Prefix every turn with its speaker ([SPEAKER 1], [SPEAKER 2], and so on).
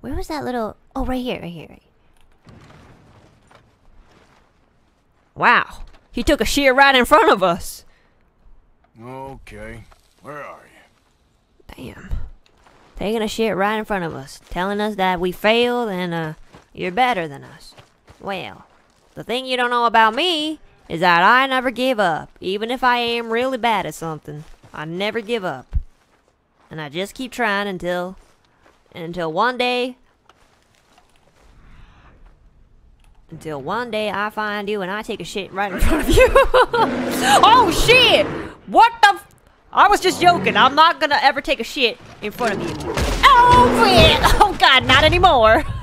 [SPEAKER 1] Where was that little... Oh, right here, right here. Right here. Wow. He took a shit right in front of us.
[SPEAKER 2] Okay. Where are you?
[SPEAKER 1] Damn. Taking a shit right in front of us. Telling us that we failed and, uh, you're better than us. Well, the thing you don't know about me is that I never give up. Even if I am really bad at something, I never give up. And I just keep trying until until one day until one day I find you and I take a shit right in front of you. oh shit! What the I was just joking. I'm not gonna ever take a shit in front of you. Oh shit! Oh god, not anymore.